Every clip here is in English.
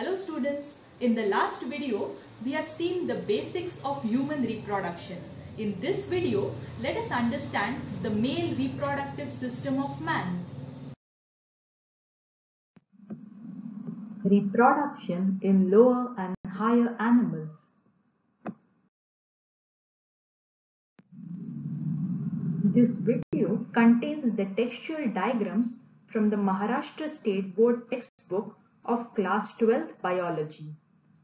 Hello students, in the last video we have seen the basics of human reproduction. In this video, let us understand the male reproductive system of man. Reproduction in lower and higher animals. This video contains the textual diagrams from the Maharashtra State Board textbook of class 12 biology.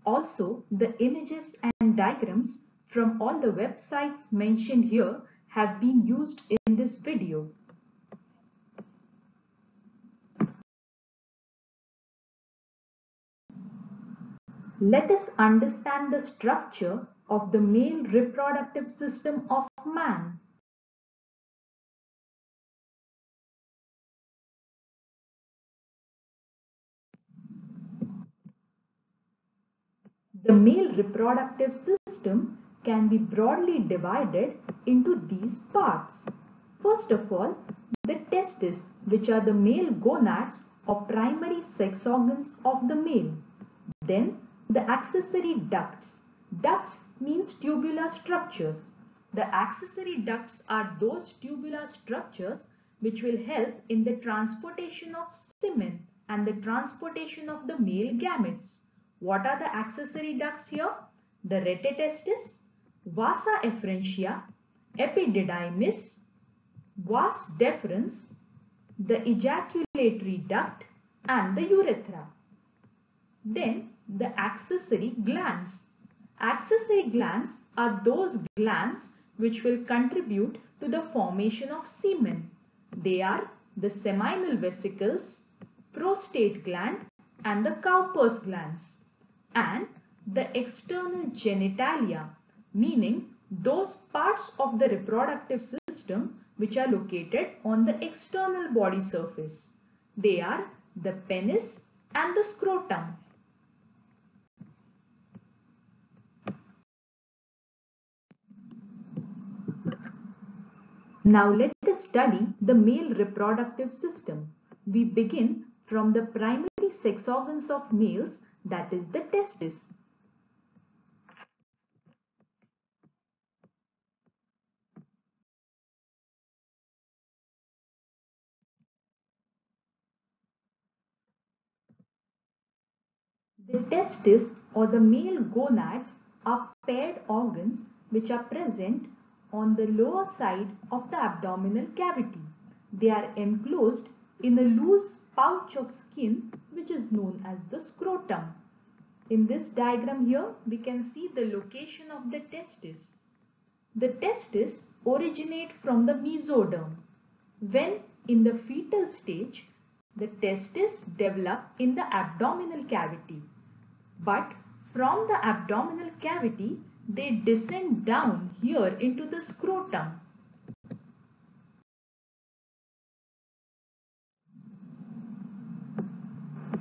Also, the images and diagrams from all the websites mentioned here have been used in this video. Let us understand the structure of the male reproductive system of man. The male reproductive system can be broadly divided into these parts. First of all, the testes, which are the male gonads or primary sex organs of the male. Then the accessory ducts. Ducts means tubular structures. The accessory ducts are those tubular structures which will help in the transportation of semen and the transportation of the male gametes. What are the accessory ducts here? The rete testis, vasa efferentia, epididymis, vas deferens, the ejaculatory duct and the urethra. Then the accessory glands. Accessory glands are those glands which will contribute to the formation of semen. They are the seminal vesicles, prostate gland and the Cowper's glands and the external genitalia meaning those parts of the reproductive system which are located on the external body surface. They are the penis and the scrotum. Now let us study the male reproductive system. We begin from the primary sex organs of males that is the testis. The testis or the male gonads are paired organs which are present on the lower side of the abdominal cavity. They are enclosed in a loose pouch of skin which is known as the scrotum. In this diagram here, we can see the location of the testis. The testis originate from the mesoderm. When in the fetal stage, the testis develop in the abdominal cavity. But from the abdominal cavity, they descend down here into the scrotum.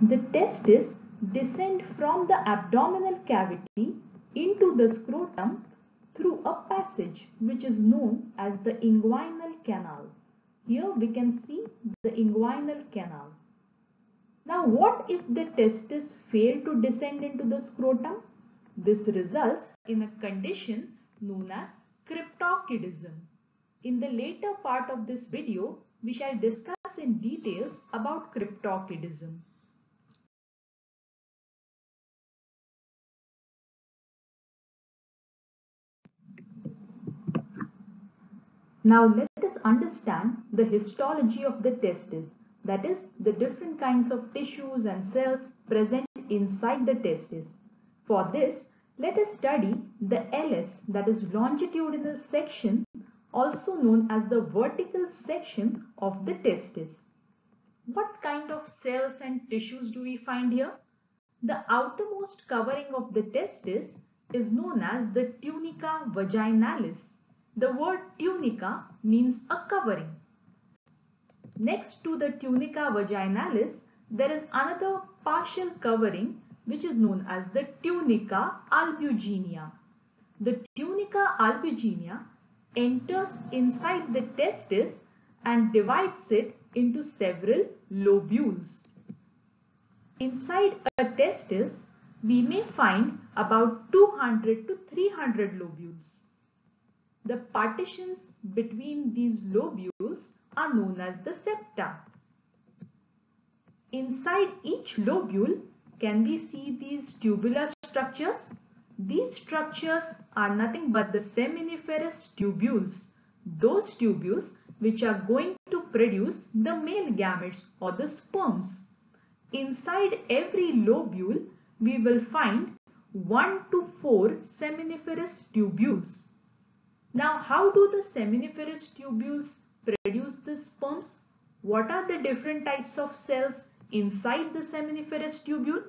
The testis descend from the abdominal cavity into the scrotum through a passage which is known as the inguinal canal. Here we can see the inguinal canal. Now what if the testis fail to descend into the scrotum? This results in a condition known as cryptorchidism. In the later part of this video, we shall discuss in details about cryptorchidism. Now let us understand the histology of the testis, that is the different kinds of tissues and cells present inside the testis. For this, let us study the LS that is longitudinal section also known as the vertical section of the testis. What kind of cells and tissues do we find here? The outermost covering of the testis is known as the tunica vaginalis. The word tunica means a covering. Next to the tunica vaginalis, there is another partial covering which is known as the tunica albuginea. The tunica albuginea enters inside the testis and divides it into several lobules. Inside a testis, we may find about 200 to 300 lobules. The partitions between these lobules are known as the septa. Inside each lobule, can we see these tubular structures? These structures are nothing but the seminiferous tubules, those tubules which are going to produce the male gametes or the sperms. Inside every lobule, we will find 1 to 4 seminiferous tubules. Now, how do the seminiferous tubules produce the sperms? What are the different types of cells inside the seminiferous tubule?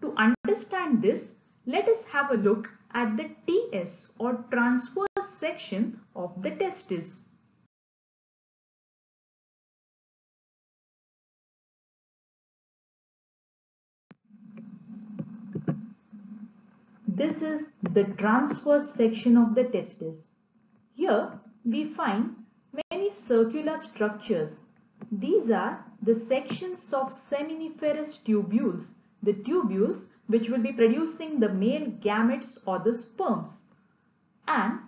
To understand this, let us have a look at the TS or transverse section of the testis. This is the transverse section of the testis. Here we find many circular structures. These are the sections of seminiferous tubules, the tubules which will be producing the male gametes or the sperms. And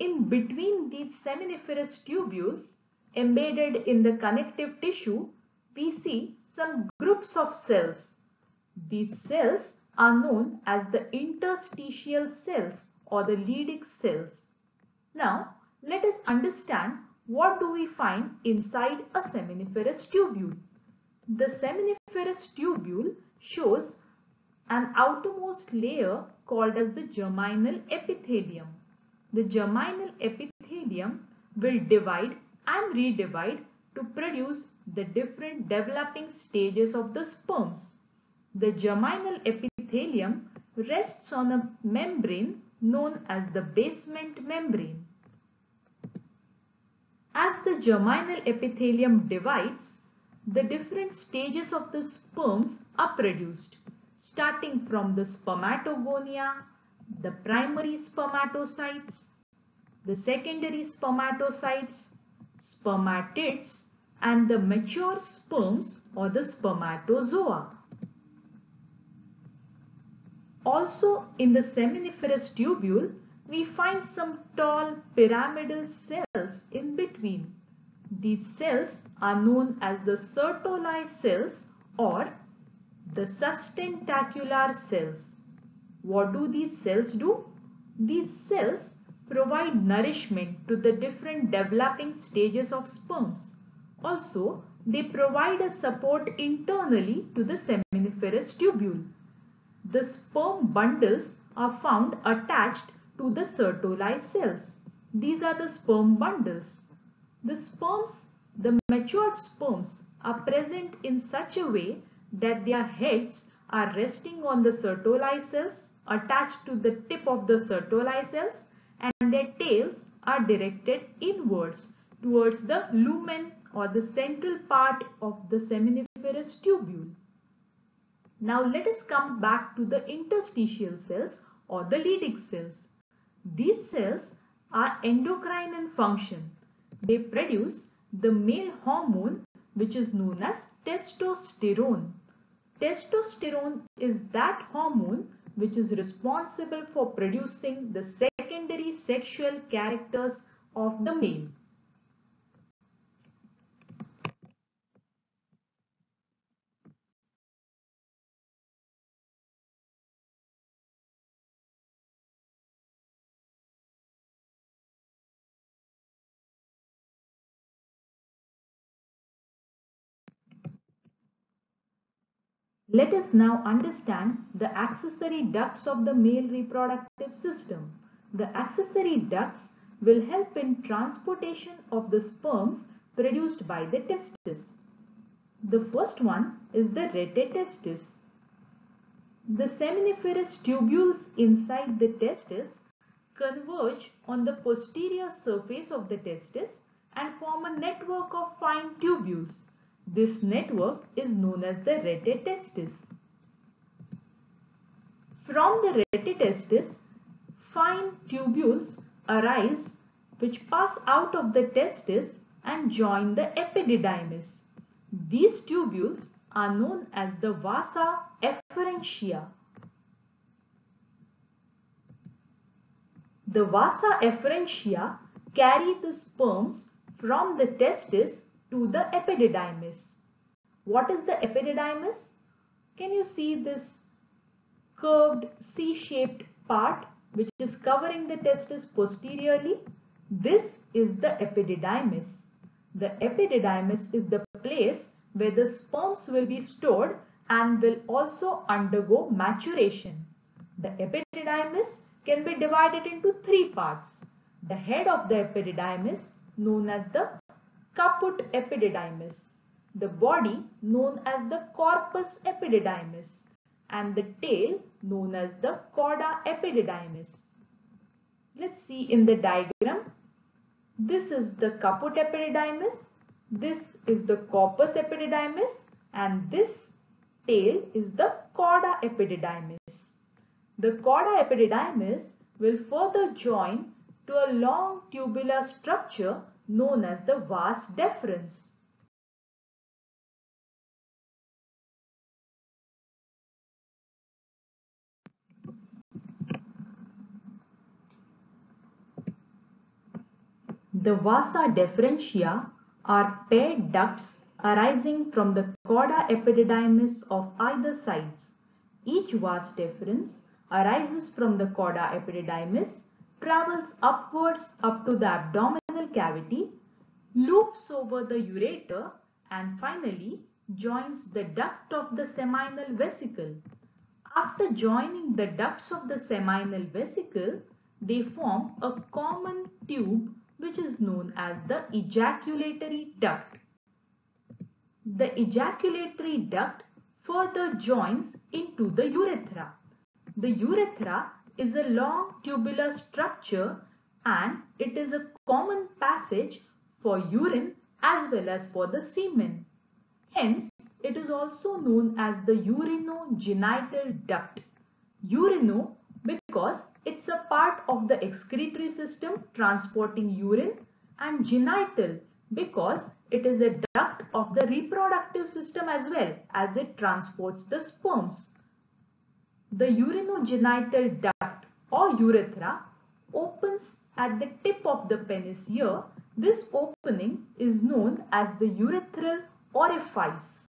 in between these seminiferous tubules, embedded in the connective tissue, we see some groups of cells. These cells are known as the interstitial cells or the Leydig cells. Now, let us understand what do we find inside a seminiferous tubule. The seminiferous tubule shows an outermost layer called as the germinal epithelium. The germinal epithelium will divide and redivide to produce the different developing stages of the sperms. The germinal epithelium rests on a membrane known as the basement membrane. As the germinal epithelium divides, the different stages of the sperms are produced, starting from the spermatogonia, the primary spermatocytes, the secondary spermatocytes, spermatids, and the mature sperms or the spermatozoa. Also in the seminiferous tubule, we find some tall pyramidal cells in between. These cells are known as the Sertoli cells or the sustentacular cells. What do these cells do? These cells provide nourishment to the different developing stages of sperms. Also, they provide a support internally to the seminiferous tubule. The sperm bundles are found attached to the Sertoli cells. These are the sperm bundles. The sperms, the matured sperms are present in such a way that their heads are resting on the Sertoli cells attached to the tip of the Sertoli cells and their tails are directed inwards towards the lumen or the central part of the seminiferous tubule. Now let us come back to the interstitial cells or the Leydig cells. These cells are endocrine in function. They produce the male hormone which is known as testosterone. Testosterone is that hormone which is responsible for producing the secondary sexual characters of the male. Let us now understand the accessory ducts of the male reproductive system. The accessory ducts will help in transportation of the sperms produced by the testis. The first one is the rete testis. The seminiferous tubules inside the testis converge on the posterior surface of the testis and form a network of fine tubules. This network is known as the rete testis. From the rete testis, fine tubules arise which pass out of the testis and join the epididymis. These tubules are known as the vasa efferentia. The vasa efferentia carry the sperms from the testis to the epididymis. What is the epididymis? Can you see this curved C-shaped part which is covering the testis posteriorly? This is the epididymis. The epididymis is the place where the sperms will be stored and will also undergo maturation. The epididymis can be divided into three parts. The head of the epididymis known as the caput epididymis, the body known as the corpus epididymis and the tail known as the cauda epididymis. Let's see in the diagram. This is the caput epididymis, this is the corpus epididymis and this tail is the cauda epididymis. The cauda epididymis will further join to a long tubular structure known as the vas deferens. The vasa deferentia are paired ducts arising from the cauda epididymis of either sides. Each vas deferens arises from the cauda epididymis, travels upwards up to the abdominal cavity, loops over the ureter and finally joins the duct of the seminal vesicle. After joining the ducts of the seminal vesicle, they form a common tube which is known as the ejaculatory duct. The ejaculatory duct further joins into the urethra. The urethra is a long tubular structure and it is a common passage for urine as well as for the semen. Hence, it is also known as the urinogenital duct. Urino because it's a part of the excretory system transporting urine and genital because it is a duct of the reproductive system as well as it transports the sperms. The urinogenital duct or urethra opens at the tip of the penis here. This opening is known as the urethral orifice.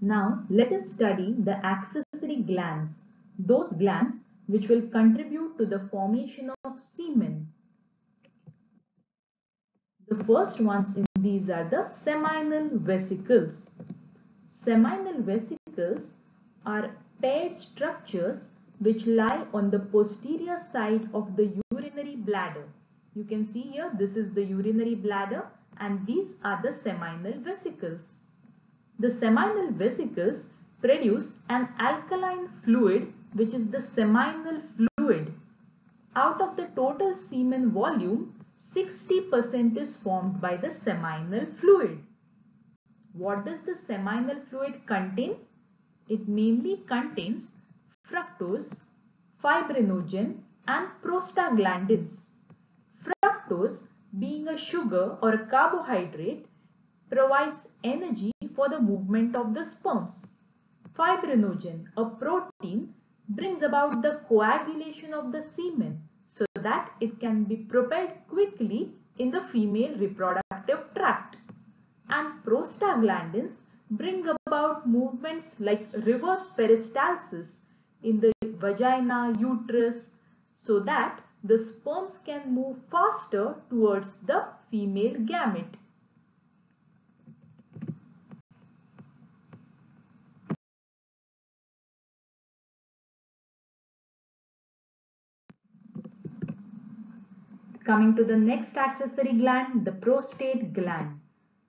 Now let us study the accessory glands, those glands which will contribute to the formation of semen. The first ones in these are the seminal vesicles. Seminal vesicles are paired structures which lie on the posterior side of the urinary bladder. You can see here this is the urinary bladder and these are the seminal vesicles. The seminal vesicles produce an alkaline fluid which is the seminal fluid. Out of the total semen volume, 60% is formed by the seminal fluid. What does the seminal fluid contain? It mainly contains fructose, fibrinogen and prostaglandins. Fructose being a sugar or a carbohydrate provides energy for the movement of the sperms. Fibrinogen, a protein, brings about the coagulation of the semen so that it can be propelled quickly in the female reproductive tract. And prostaglandins bring about movements like reverse peristalsis in the vagina, uterus, so that the sperms can move faster towards the female gamete. Coming to the next accessory gland, the prostate gland.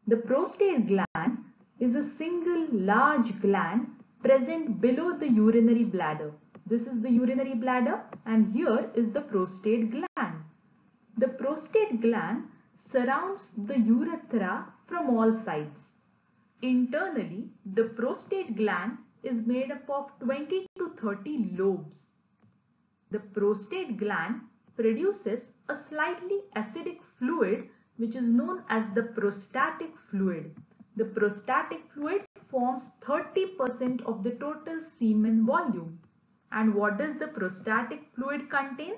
The prostate gland is a single large gland present below the urinary bladder. This is the urinary bladder and here is the prostate gland. The prostate gland surrounds the urethra from all sides. Internally, the prostate gland is made up of 20 to 30 lobes. The prostate gland produces a slightly acidic fluid which is known as the prostatic fluid. The prostatic fluid forms 30% of the total semen volume. And what does the prostatic fluid contain?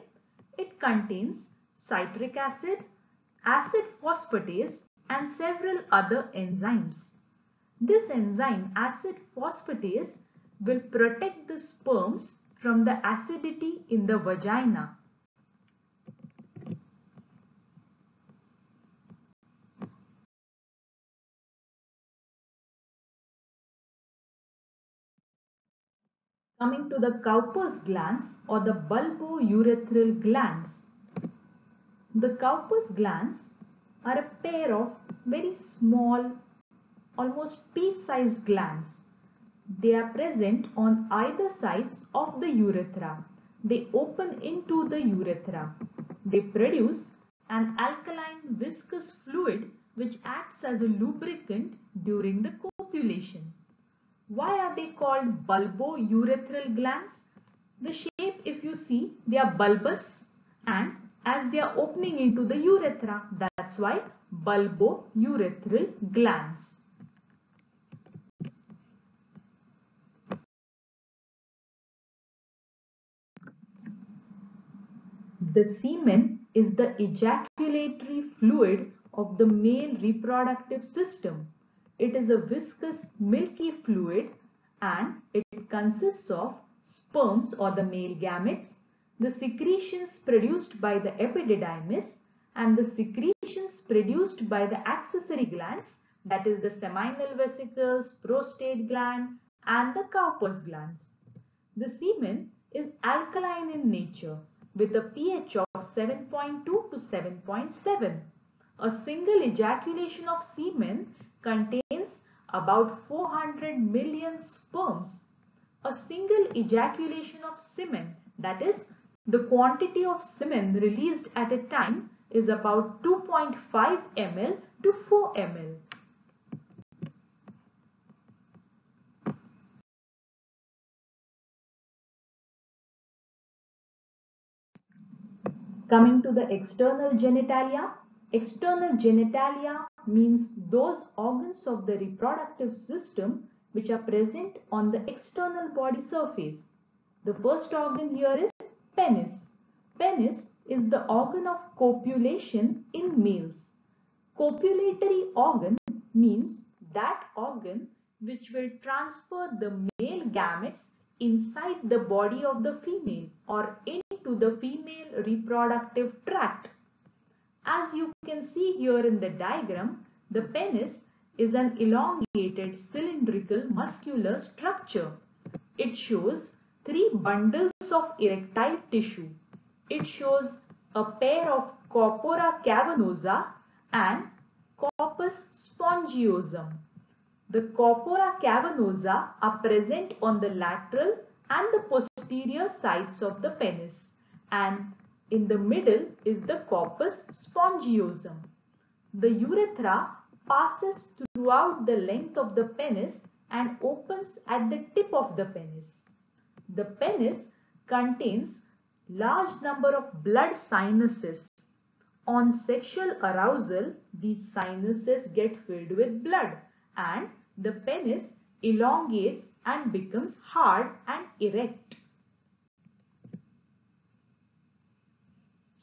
It contains citric acid, acid phosphatase and several other enzymes. This enzyme acid phosphatase will protect the sperms from the acidity in the vagina. Coming to the Cowper's glands or the bulbourethral glands. The Cowper's glands are a pair of very small, almost pea-sized glands. They are present on either sides of the urethra. They open into the urethra. They produce an alkaline viscous fluid which acts as a lubricant during the copulation. Why are they called bulbourethral glands? The shape if you see they are bulbous and as they are opening into the urethra that's why bulbourethral glands. The semen is the ejaculatory fluid of the male reproductive system it is a viscous milky fluid and it consists of sperms or the male gametes, the secretions produced by the epididymis and the secretions produced by the accessory glands that is the seminal vesicles, prostate gland and the Cowper's glands. The semen is alkaline in nature with a pH of 7.2 to 7.7. A single ejaculation of semen contains about 400 million sperms. A single ejaculation of semen, that is, the quantity of semen released at a time is about 2.5 ml to 4 ml. Coming to the external genitalia, external genitalia means those organs of the reproductive system which are present on the external body surface. The first organ here is penis. Penis is the organ of copulation in males. Copulatory organ means that organ which will transfer the male gametes inside the body of the female or into the female reproductive tract. As you can see here in the diagram, the penis is an elongated cylindrical muscular structure. It shows three bundles of erectile tissue. It shows a pair of corpora cavernosa and corpus spongiosum. The corpora cavernosa are present on the lateral and the posterior sides of the penis and in the middle is the corpus spongiosum. The urethra passes throughout the length of the penis and opens at the tip of the penis. The penis contains large number of blood sinuses. On sexual arousal, these sinuses get filled with blood and the penis elongates and becomes hard and erect.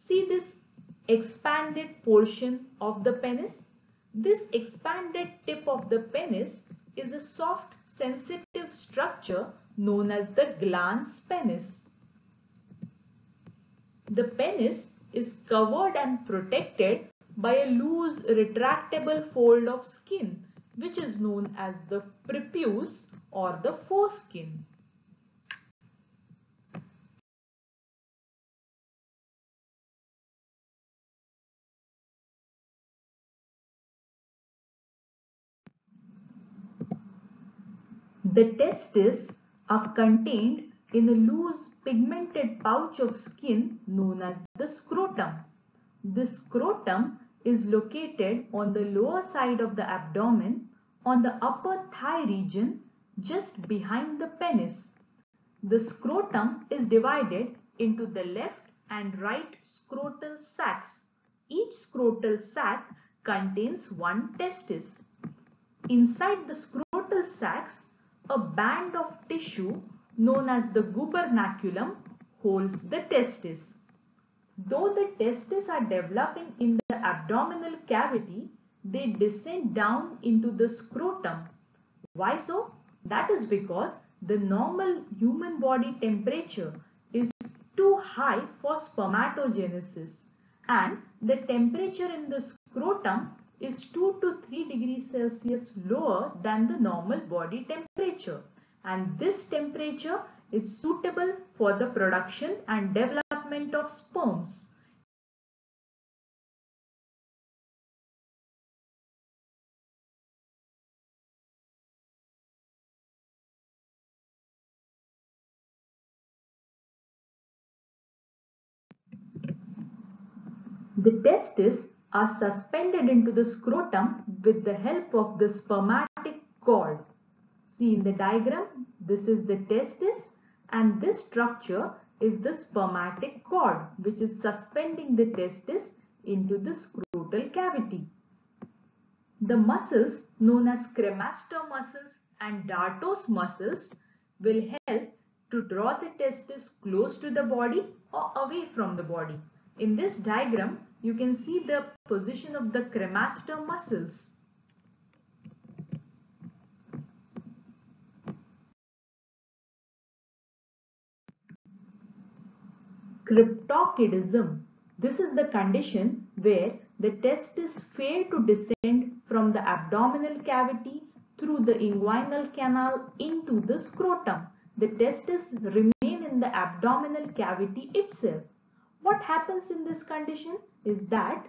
See this expanded portion of the penis? This expanded tip of the penis is a soft sensitive structure known as the glans penis. The penis is covered and protected by a loose retractable fold of skin which is known as the prepuce or the foreskin. The testes are contained in a loose pigmented pouch of skin known as the scrotum. The scrotum is located on the lower side of the abdomen on the upper thigh region just behind the penis. The scrotum is divided into the left and right scrotal sacs. Each scrotal sac contains one testis. Inside the scrotal sacs, a band of tissue known as the gubernaculum holds the testis. Though the testes are developing in the abdominal cavity, they descend down into the scrotum. Why so? That is because the normal human body temperature is too high for spermatogenesis and the temperature in the scrotum is 2 to 3 degrees Celsius lower than the normal body temperature and this temperature is suitable for the production and development of sperms. The testes are suspended into the scrotum with the help of the spermatic cord. See in the diagram, this is the testis and this structure is the spermatic cord which is suspending the testis into the scrotal cavity. The muscles known as cremaster muscles and dartos muscles will help to draw the testis close to the body or away from the body. In this diagram, you can see the position of the cremaster muscles. Cryptorchidism. This is the condition where the testes fail to descend from the abdominal cavity through the inguinal canal into the scrotum. The testes remain in the abdominal cavity itself. What happens in this condition is that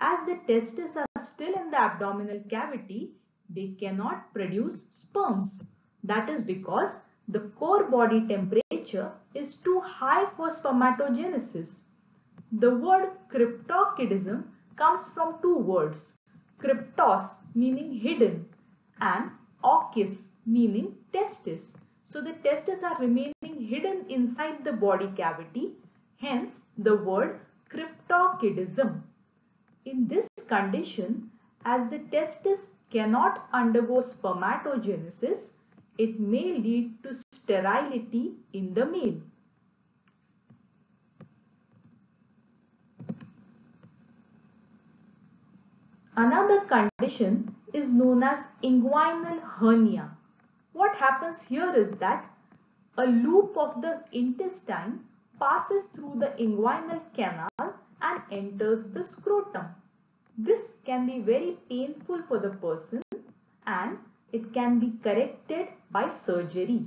as the testes are still in the abdominal cavity, they cannot produce sperms. That is because the core body temperature is too high for spermatogenesis. The word cryptorchidism comes from two words, cryptos meaning hidden and orchis meaning testis. So the testes are remaining hidden inside the body cavity, hence the word cryptorchidism. In this condition, as the testis cannot undergo spermatogenesis, it may lead to sterility in the male. Another condition is known as inguinal hernia. What happens here is that a loop of the intestine passes through the inguinal canal and enters the scrotum. This can be very painful for the person and it can be corrected by surgery.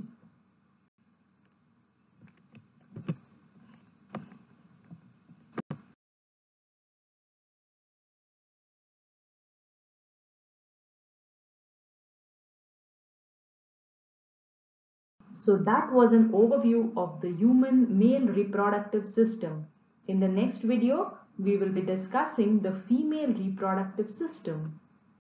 So that was an overview of the human male reproductive system. In the next video, we will be discussing the female reproductive system.